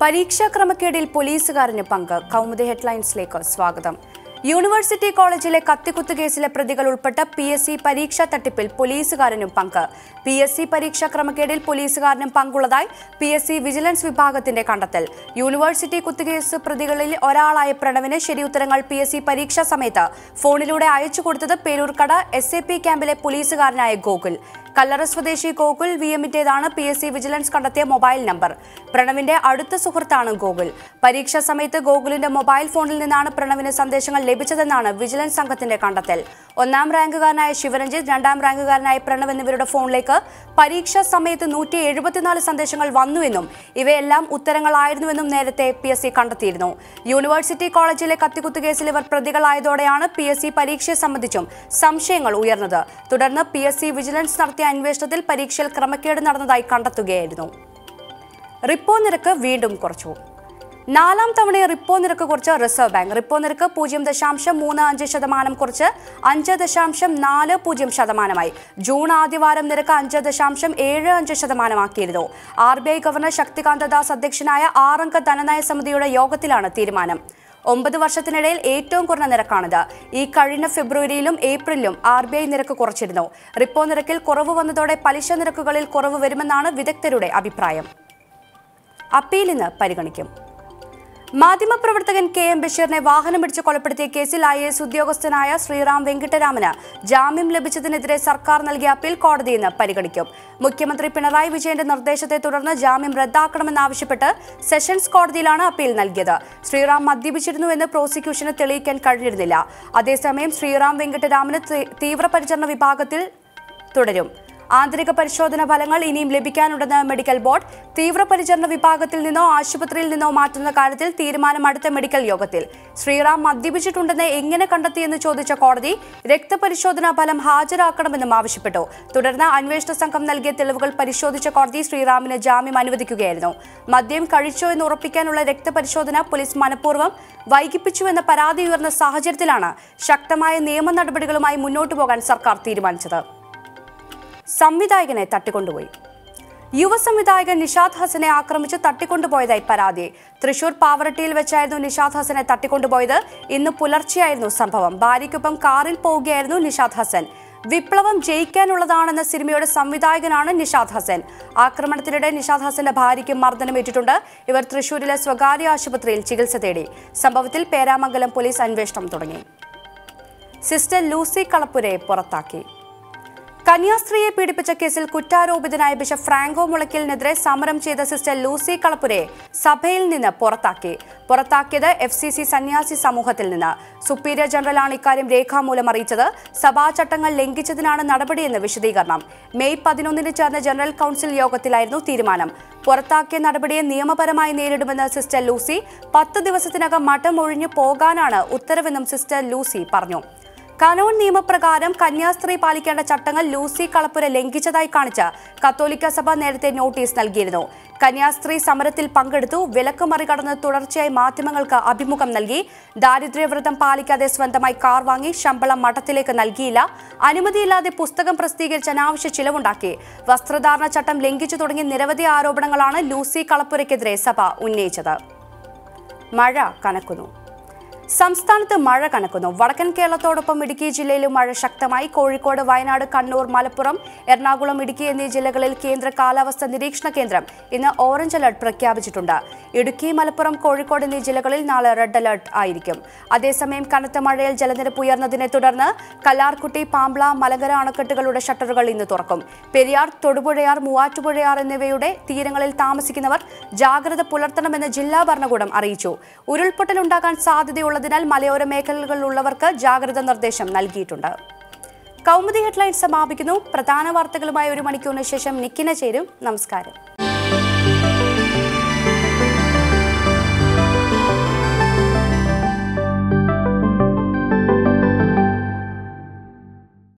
പരീക്ഷാ ക്രമക്കേടിൽ പോലീസുകാരന് പങ്ക്. കൗമുദി ഹെഡ്ലൈൻസിലേക്ക് സ്വാഗതം. യൂണിവേഴ്സിറ്റി കോളേജിലെ കത്തിക്കുത്ത് കേസിലെ പ്രതികൾ ഉൾപ്പെട്ട പി എസ് സി പരീക്ഷാ തട്ടിപ്പിൽ പോലീസുകാരനും പങ്ക്. പി എസ് സി പരീക്ഷാ ക്രമക്കേടിൽ പോലീസുകാരനും പങ്കുള്ളതായി പി എസ് സി വിജിലൻസ് വിഭാഗത്തിന്റെ കണ്ടെത്തൽ. യൂണിവേഴ്സിറ്റി കുത്തുകേസ് പ്രതികളിൽ ഒരാളായ പ്രണവിന് ശരിയുത്തരങ്ങൾ പി എസ് സി പരീക്ഷാ സമയത്ത് ഫോണിലൂടെ അയച്ചു കൊടുത്തത് പേരൂർക്കട എസ് എ പി ക്യാമ്പിലെ പോലീസുകാരനായ ഗോകുൽ. കല്ലറ സ്വദേശി ഗോകുൽ വി എമ്മിന്റേതാണ് പി എസ് സി വിജിലൻസ് കണ്ടെത്തിയ മൊബൈൽ നമ്പർ. പ്രണവിന്റെ അടുത്ത സുഹൃത്താണ് ഗോകുൽ. പരീക്ഷാ സമയത്ത് ഗോകുലിന്റെ മൊബൈൽ ഫോണിൽ നിന്നാണ് പ്രണവിന് സന്ദേശങ്ങൾ ലഭിച്ചതെന്നാണ് വിജിലൻസ് സംഘത്തിന്റെ കണ്ടെത്തൽ. ഒന്നാം റാങ്കുകാരനായ ശിവരഞ്ജിത് രണ്ടാം റാങ്കുകാരനായ പ്രണവ് എന്നിവരുടെ ഫോണിലേക്ക് പരീക്ഷാ സമയത്ത് നൂറ്റി എഴുപത്തിനാല് സന്ദേശങ്ങൾ വന്നുവെന്നും ഇവയെല്ലാം ഉത്തരങ്ങളായിരുന്നുവെന്നും നേരത്തെ പി എസ് സി കണ്ടെത്തിയിരുന്നു. യൂണിവേഴ്സിറ്റി കോളേജിലെ കത്തിക്കുത്ത് കേസിൽ ഇവർ പ്രതികളായതോടെയാണ് പി എസ് സി പരീക്ഷയെ സംബന്ധിച്ചും സംശയങ്ങൾ ഉയർന്നത്. തുടർന്ന് പി എസ് സി വിജിലൻസ് നടത്തിയ അന്വേഷണത്തിൽ പരീക്ഷയിൽ ക്രമക്കേട് നടന്നതായി കണ്ടെത്തുകയായിരുന്നു. റിപ്പോ നിരക്ക് വീണ്ടും കുറച്ചു. നാലാം തവണ റിപ്പോ നിരക്ക് കുറച്ച് റിസർവ് ബാങ്ക് റിപ്പോ നിരക്ക് പൂജ്യം ദശാംശം മൂന്ന് അഞ്ച് ശതമാനം കുറച്ച് അഞ്ച് ദശാംശം നാല് പൂജ്യം ശതമാനമായി. ജൂൺ ആദ്യവാരം നിരക്ക് അഞ്ച് ദശാംശം ഏഴ് അഞ്ച് ശതമാനമാക്കിയിരുന്നു. R B I governor Shaktikanta Das അധ്യക്ഷനായ ആറംഗ ധനനയ സമിതിയുടെ യോഗത്തിലാണ് തീരുമാനം. ഒമ്പത് വർഷത്തിനിടയിൽ ഏറ്റവും കുറഞ്ഞ നിരക്കാണിത്. ഈ കഴിഞ്ഞ ഫെബ്രുവരിയിലും ഏപ്രിലിലും ആർ ബി ഐ നിരക്ക് കുറച്ചിരുന്നു. റിപ്പോ നിരക്കിൽ കുറവ് വന്നതോടെ പലിശ നിരക്കുകളിൽ കുറവ് വരുമെന്നാണ് വിദഗ്ധരുടെ അഭിപ്രായം. അപ്പീലിന് പരിഗണിക്കും. മാധ്യമപ്രവർത്തകൻ കെ എം ബഷീറിനെ വാഹനമിടിച്ച് കൊലപ്പെടുത്തിയ കേസിൽ ഐ എസ് ഉദ്യോഗസ്ഥനായ ശ്രീറാം വെങ്കിട്ടരാമന് ജാമ്യം ലഭിച്ചതിനെതിരെ സർക്കാർ നൽകിയ അപ്പീൽ കോടതി ഇന്ന് പരിഗണിക്കും. മുഖ്യമന്ത്രി പിണറായി വിജയന്റെ നിർദ്ദേശത്തെ തുടർന്ന് ജാമ്യം റദ്ദാക്കണമെന്നാവശ്യപ്പെട്ട് സെഷൻസ് കോടതിയിലാണ് അപ്പീൽ നൽകിയത്. ശ്രീറാം മദ്യപിച്ചിരുന്നുവെന്ന് പ്രോസിക്യൂഷന് തെളിയിക്കാൻ കഴിഞ്ഞിരുന്നില്ല. അതേസമയം ശ്രീറാം വെങ്കിട്ടരാമന് തീവ്രപരിചരണ വിഭാഗത്തിൽ തുടരും. ആന്തരിക പരിശോധന ഫലങ്ങൾ ഇനിയും ലഭിക്കാനുണ്ടെന്ന് മെഡിക്കൽ ബോർഡ് തീവ്രപരിചരണ വിഭാഗത്തിൽ നിന്നോ ആശുപത്രിയിൽ നിന്നോ മാറ്റുന്ന കാര്യത്തിൽ തീരുമാനം അടുത്ത മെഡിക്കൽ യോഗത്തിൽ. ശ്രീറാം മദ്യപിച്ചിട്ടുണ്ടെന്ന് എങ്ങനെ കണ്ടെത്തിയെന്ന് ചോദിച്ച കോടതി രക്തപരിശോധനാ ഫലം ഹാജരാക്കണമെന്നും ആവശ്യപ്പെട്ടു. തുടർന്ന് അന്വേഷണ സംഘം നൽകിയ തെളിവുകൾ പരിശോധിച്ച കോടതി ശ്രീറാമിന് ജാമ്യം അനുവദിക്കുകയായിരുന്നു. മദ്യം കഴിച്ചോ എന്ന് ഉറപ്പിക്കാനുള്ള രക്തപരിശോധന പോലീസ് മനഃപൂർവം വൈകിപ്പിച്ചുവെന്ന പരാതി ഉയർന്ന സാഹചര്യത്തിലാണ് ശക്തമായ നിയമ നടപടികളുമായി മുന്നോട്ടു പോകാൻ സർക്കാർ തീരുമാനിച്ചത്. സംവിധായകനെ തട്ടിക്കൊണ്ടുപോയി. യുവ സംവിധായകൻ നിഷാദ് ഹസനെ ആക്രമിച്ച് തട്ടിക്കൊണ്ടുപോയതായി പരാതി. തൃശൂർ പാവറട്ടിയിൽ വെച്ചായിരുന്നു നിഷാദ് ഹസനെ തട്ടിക്കൊണ്ടുപോയത്. ഇന്ന് പുലർച്ചെയായിരുന്നു സംഭവം. ഭാര്യയ്ക്കൊപ്പം കാറിൽ പോവുകയായിരുന്നു നിഷാദ് ഹസൻ. വിപ്ലവം ജയിക്കാനുള്ളതാണെന്ന സിനിമയുടെ സംവിധായകനാണ് നിഷാദ് ഹസൻ. ആക്രമണത്തിനിടെ നിഷാദ് ഹസന്റെ ഭാര്യയ്ക്ക് മർദ്ദനമേറ്റിട്ടുണ്ട്. ഇവർ തൃശൂരിലെ സ്വകാര്യ ആശുപത്രിയിൽ ചികിത്സ തേടി. സംഭവത്തിൽ പേരാമംഗലം പോലീസ് അന്വേഷണം തുടങ്ങി. സിസ്റ്റർ ലൂസി കളപ്പുരയെ പുറത്താക്കി. കന്യാസ്ത്രീയെ പീഡിപ്പിച്ച കേസിൽ കുറ്റാരോപിതനായ ബിഷപ്പ് ഫ്രാങ്കോ മുളയ്ക്കലിനെതിരെ സമരം ചെയ്ത സിസ്റ്റർ ലൂസി കളപ്പുരയെ സഭയിൽ നിന്ന് പുറത്താക്കി. പുറത്താക്കിയത് എഫ് സി സി സന്യാസി സമൂഹത്തിൽ നിന്ന്. സുപ്പീരിയർ ജനറലാണ് ഇക്കാര്യം രേഖാമൂലം അറിയിച്ചത്. സഭാചട്ടങ്ങൾ ലംഘിച്ചതിനാണ് നടപടിയെന്ന് വിശദീകരണം. മെയ് പതിനൊന്നിന് ചേർന്ന ജനറൽ കൌൺസിൽ യോഗത്തിലായിരുന്നു തീരുമാനം. പുറത്താക്കിയ നടപടിയെ നിയമപരമായി നേരിടുമെന്ന് സിസ്റ്റർ ലൂസി പത്ത് ദിവസത്തിനകം മഠം ഒഴിഞ്ഞു പോകാനാണ് ഉത്തരവെന്നും സിസ്റ്റർ ലൂസി പറഞ്ഞു. കനോൺ നിയമപ്രകാരം കന്യാസ്ത്രീ പാലിക്കേണ്ട ചട്ടങ്ങൾ ലൂസി കളപ്പുര ലംഘിച്ചതായി കാണിച്ച് കത്തോലിക്ക സഭ നേരത്തെ നോട്ടീസ് നൽകിയിരുന്നു. കന്യാസ്ത്രീ സമരത്തിൽ പങ്കെടുത്തു വിലക്ക് മറികടന്ന് തുടർച്ചയായി മാധ്യമങ്ങൾക്ക് അഭിമുഖം നൽകി. ദാരിദ്ര്യവ്രതം പാലിക്കാതെ സ്വന്തമായി കാർ വാങ്ങി ശമ്പളം മഠത്തിലേക്ക് നൽകിയില്ല. അനുമതിയില്ലാതെ പുസ്തകം പ്രസിദ്ധീകരിച്ച് അനാവശ്യ ചിലവുണ്ടാക്കി. വസ്ത്രധാരണ ചട്ടം ലംഘിച്ചു തുടങ്ങിയ നിരവധി ആരോപണങ്ങളാണ് ലൂസി കളപ്പുരയ്ക്കെതിരെ സഭ ഉന്നയിച്ചത്. മഴ കനക്കുന്നു. സംസ്ഥാനത്ത് മഴ കണക്കുന്നു വടക്കൻ കേരളത്തോടൊപ്പം ഇടുക്കി ജില്ലയിലും മഴ ശക്തമായി. കോഴിക്കോട് വയനാട് കണ്ണൂർ മലപ്പുറം എറണാകുളം ഇടുക്കി എന്നീ ജില്ലകളിൽ കേന്ദ്ര കാലാവസ്ഥ നിരീക്ഷണ കേന്ദ്രം ഇന്ന് ഓറഞ്ച് അലർട്ട് പ്രഖ്യാപിച്ചിട്ടുണ്ട്. ഇടുക്കി മലപ്പുറം കോഴിക്കോട് എന്നീ ജില്ലകളിൽ നാളെ റെഡ് അലർട്ട് ആയിരിക്കും. അതേസമയം കനത്ത മഴയിൽ ജലനിരപ്പ് ഉയർന്നതിനെ തുടർന്ന് കല്ലാർകുട്ടി പാമ്പ്ള മലങ്കര അണക്കെട്ടുകളുടെ ഷട്ടറുകൾ ഇന്ന് തുറക്കും. പെരിയാർ തൊടുപുഴയാർ മൂവാറ്റുപുഴയാർ എന്നിവയുടെ തീരങ്ങളിൽ താമസിക്കുന്നവർ ജാഗ്രത പുലർത്തണമെന്ന് ജില്ലാ ഭരണകൂടം അറിയിച്ചു. ഉരുൾപൊട്ടലുണ്ടാകാൻ സാധ്യതയുള്ളതിനാൽ മലയോര മേഖലകളിലുള്ളവർക്ക് ജാഗ്രത നിർദ്ദേശം നൽകിയിട്ടുണ്ട്. കൗമുദി ഹെഡ്ലൈൻ സമാപിക്കുന്നു. പ്രധാന വാർത്തകളുമായി ഒരു മണിക്കൂറിന് ശേഷം നിക്കിന ചേരും. നമസ്കാരം.